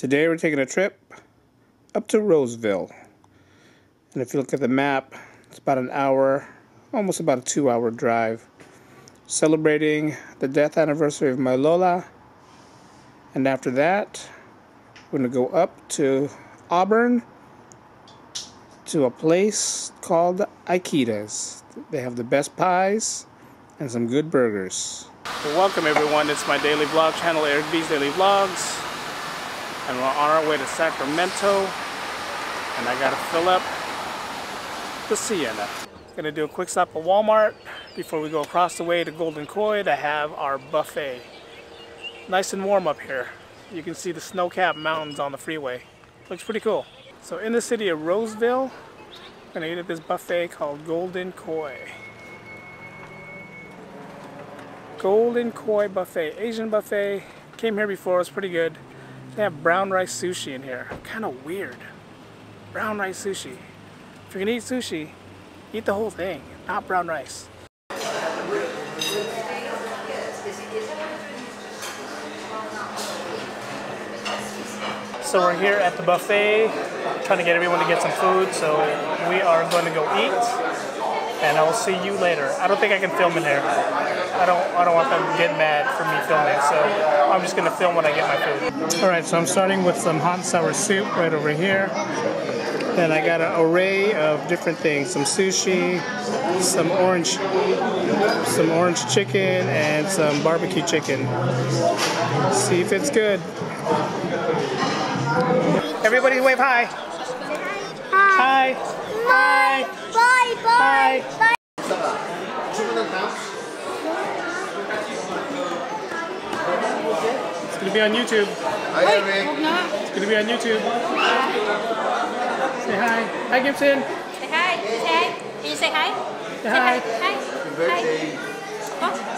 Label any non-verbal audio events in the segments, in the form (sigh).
Today we're taking a trip up to Roseville. And if you look at the map, it's about an hour, almost about a two hour drive. Celebrating the death anniversary of my Lola. And after that, we're going to go up to Auburn to a place called Ikeda's. They have the best pies and some good burgers. Welcome everyone. It's my daily vlog channel, Eric B's Daily Vlogs and we're on our way to Sacramento and I gotta fill up the Sienna. Gonna do a quick stop at Walmart before we go across the way to Golden Koi to have our buffet. Nice and warm up here. You can see the snow-capped mountains on the freeway. Looks pretty cool. So in the city of Roseville, I'm gonna eat at this buffet called Golden Koi. Golden Koi Buffet, Asian buffet. Came here before, it's pretty good. They have brown rice sushi in here. Kind of weird. Brown rice sushi. If you're gonna eat sushi, eat the whole thing, not brown rice. So we're here at the buffet, trying to get everyone to get some food. So we are going to go eat and I will see you later. I don't think I can film in there. I don't I don't want them to get mad for me filming, so I'm just gonna film when I get my food. Alright, so I'm starting with some hot and sour soup right over here. Then I got an array of different things. Some sushi, some orange some orange chicken, and some barbecue chicken. See if it's good. Everybody wave hi. Hi. Hi. Bye. Bye. Bye. Bye. It's gonna be on YouTube. Hi, Eric. It's gonna be on YouTube. Say hi. Hi, Gibson. Say hi. Say hi. Can you say hi? Say hi. Hi. Happy birthday. Oh.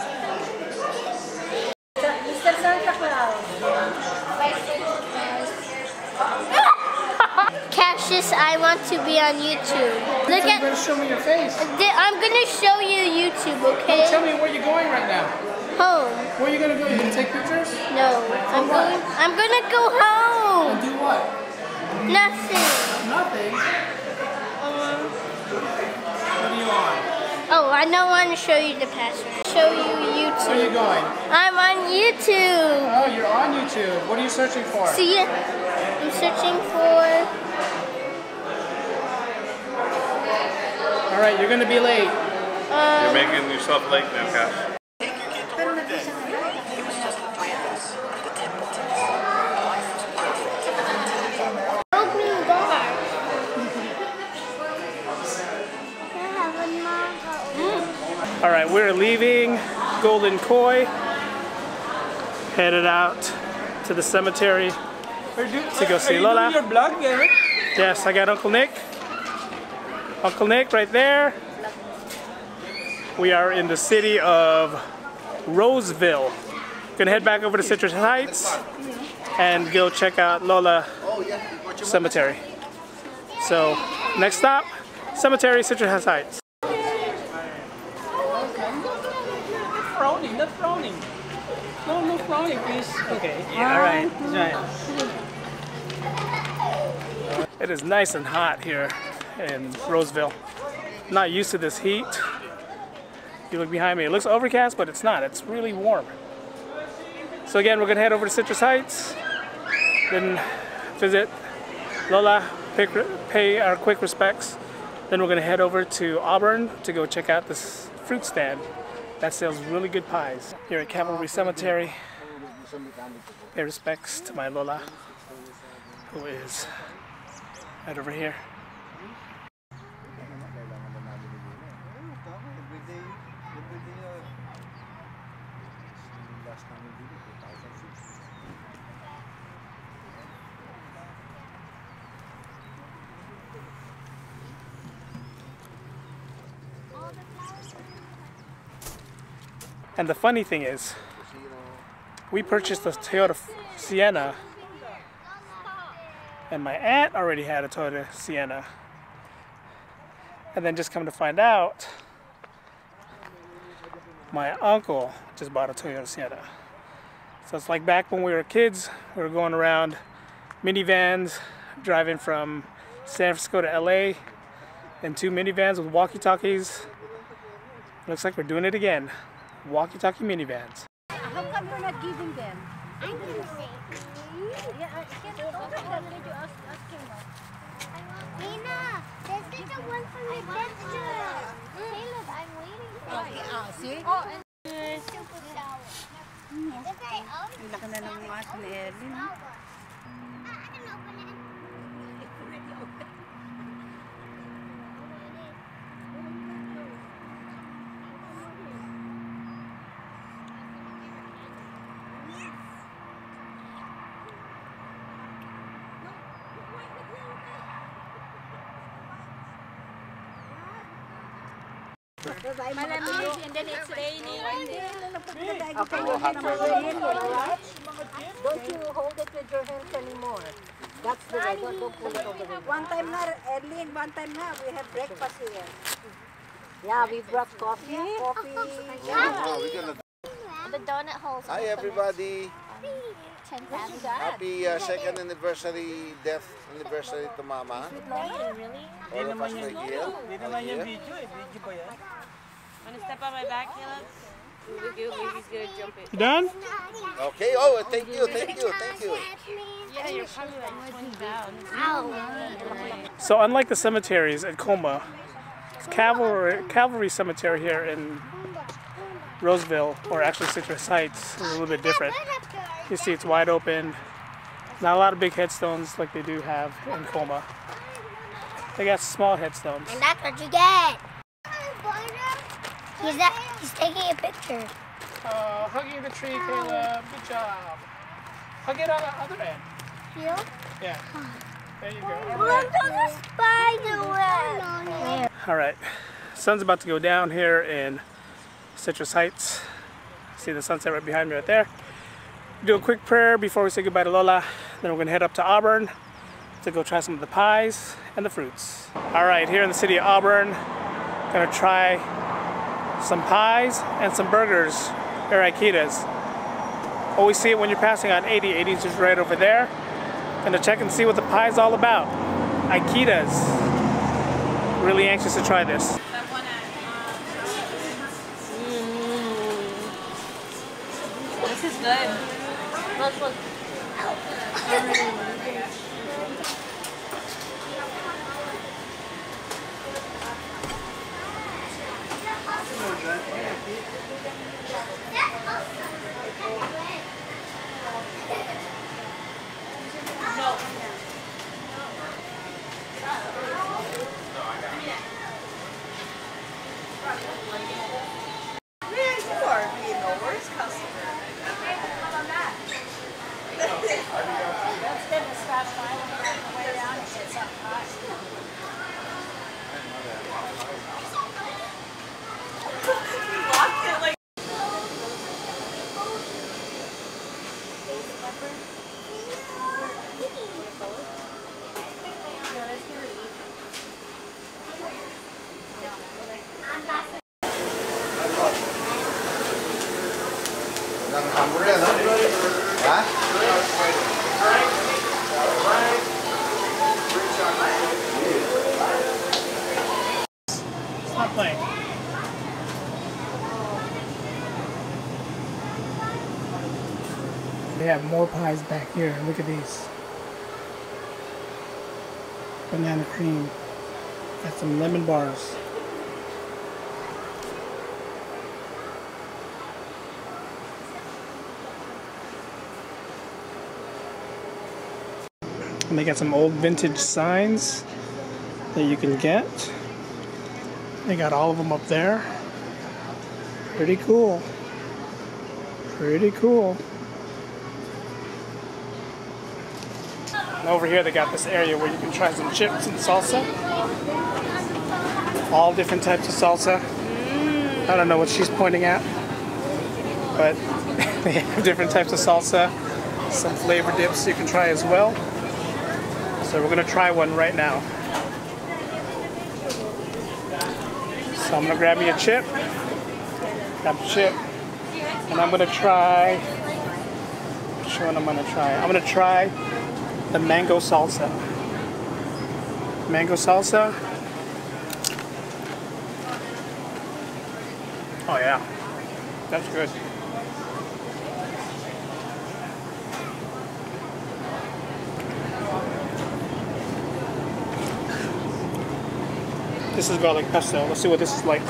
Cassius, I want to be on YouTube. Look at. better show me your face. I'm gonna show you YouTube, okay? Tell me where you're going right now. Home. Where are you gonna go? You gonna take pictures? No, I'm going. I'm gonna go home. Do what? Nothing. Nothing. Um, What are you on? oh, I don't want to show you the password. Show you YouTube. Where are you going? I'm on YouTube. Oh, you're on YouTube. What are you searching for? See? I'm searching for. All right, you're gonna be late. Um, You're making yourself late now, Cash. opening bar. All right, we're leaving Golden Koi, headed out to the cemetery to go see Lola. your blog, Eric? Yes, I got Uncle Nick. Uncle Nick right there. We are in the city of Roseville. Gonna head back over to Citrus Heights and go check out Lola Cemetery. So, next stop, Cemetery, Citrus Heights. Frowning, not frowning. No, no frowning, please. Okay, yeah, alright. Um, right. It is nice and hot here in Roseville. Not used to this heat. You look behind me, it looks overcast, but it's not. It's really warm. So again, we're gonna head over to Citrus Heights, then visit Lola, pay, pay our quick respects. Then we're gonna head over to Auburn to go check out this fruit stand that sells really good pies. Here at Cavalry Cemetery, pay respects to my Lola, who is right over here. And the funny thing is, we purchased a Toyota Sienna, and my aunt already had a Toyota Sienna. And then just come to find out, my uncle just bought a Toyota Sienna. So it's like back when we were kids, we were going around minivans driving from San Francisco to LA and two minivans with walkie-talkies. Looks like we're doing it again. Walkie-talkie minivans. How come you're not giving them? I didn't say. Yeah, can you you ask, ask him? Nina, this is the one from the picture. Caleb, I'm waiting for Okay, you. ah, see? Oh, and super sour. Look at it. Oh, Ang laki na ng aso ni Erlyn. sour. Ah, I can open Malamig and then it's raining. Don't you hold it with your hands anymore. That's the way. Don't, don't pull it over. One time na, Erlyn, one time na, we have breakfast here. Yeah, we brought coffee. Coffee. Oh, we're gonna- The donut holes. Hi everybody. Ten thousand. Happy uh, second anniversary, death anniversary to Mama. Really? All of us were here. Hindi all naman yung here. video eh. Video ba yan? Wanna step on my back, Caleb? Look at he's gonna jump it. Done? Okay. Oh, thank you, thank you, thank you. Yeah, you're probably like 20 pounds. Ow. So unlike the cemeteries at Colma, Cavalry, Cavalry Cemetery here in Roseville, or actually Citrus Heights, is a little bit different. You see it's wide open. Not a lot of big headstones like they do have in Colma. They got small headstones. And that's what you get. He's at, he's taking a picture. Oh, hugging the tree, Caleb. Good job. Hug it on the other end. You? Yeah. There you go. Look at the spider web. All right, sun's about to go down here in Citrus Heights. See the sunset right behind me right there. Do a quick prayer before we say goodbye to Lola. Then we're gonna head up to Auburn to go try some of the pies and the fruits. All right, here in the city of Auburn, gonna try some pies and some burgers at Ikeda's. Always see it when you're passing on 80. 80 is just right over there. Gonna check and see what the pie's all about. Ikeda's. Really anxious to try. This Look. Nang hamburger, no? Ha? It's not playing. They have more pies back here. Look at these. Banana cream. Got some lemon bars. And they got some old vintage signs that you can get. They got all of them up there. Pretty cool. Pretty cool. And over here they got this area where you can try some chips and salsa. All different types of salsa. Mm. I don't know what she's pointing at. But (laughs) they have different types of salsa. Some flavor dips you can try as well. So we're gonna try one right now. So I'm gonna grab me a chip. Grab a chip. And I'm gonna try. Which one I'm gonna try? I'm gonna try the mango salsa. Mango salsa. Oh yeah, that's good. This is garlic pesto. Let's see what this is like.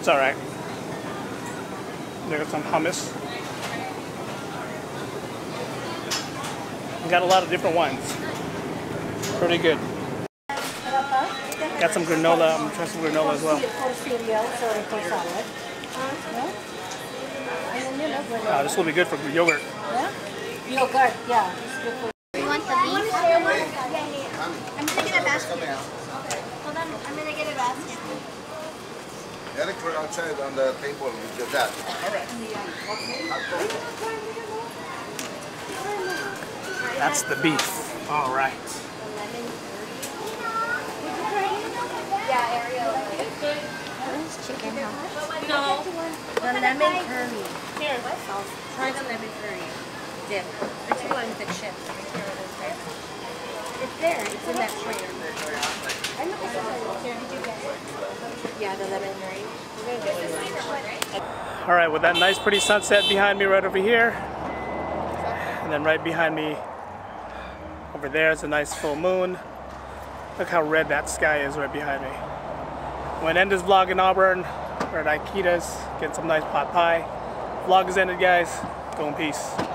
It's alright. They got some hummus. We got a lot of different ones. Pretty good. Got some granola. I'm gonna try some granola as well. For cereal, sorry, for salad. No? Ayun yun, granola. Uh, this will be good for yogurt. Yeah? Yogurt, yeah. Good for You want the beef? I'm gonna get a basket. Hold on, I'm gonna get a basket. Eric, we're outside on the table with your dad. That's the beef. All right. Yeah, Ariel. chicken No. The lemon curry. Here. Try the lemon curry. Dip. There's one with the chips. It's there. It's in that tray. All right, with that nice pretty sunset behind me right over here. And then right behind me over there is a nice full moon. Look how red that sky is right behind me. Gonna end this vlog in Auburn. We're at Ikeda's, getting some nice pot pie. Vlog is ended, guys. Go in peace.